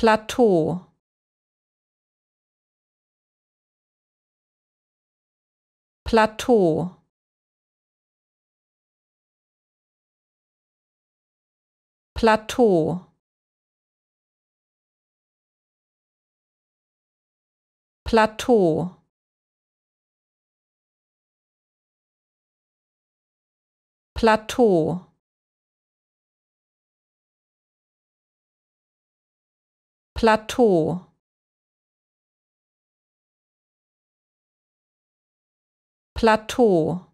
Plateau. Plateau. Plateau. Plateau. Plateau Plateau. Plateau.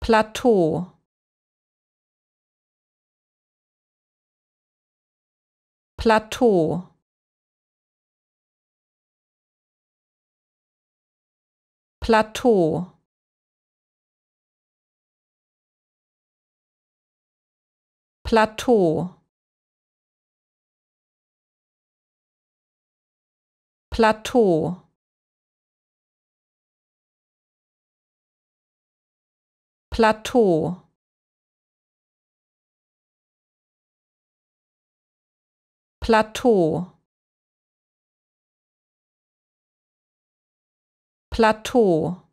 Plateau. Plateau. Plateau Plateau. Plateau. Plateau. Plateau. Plateau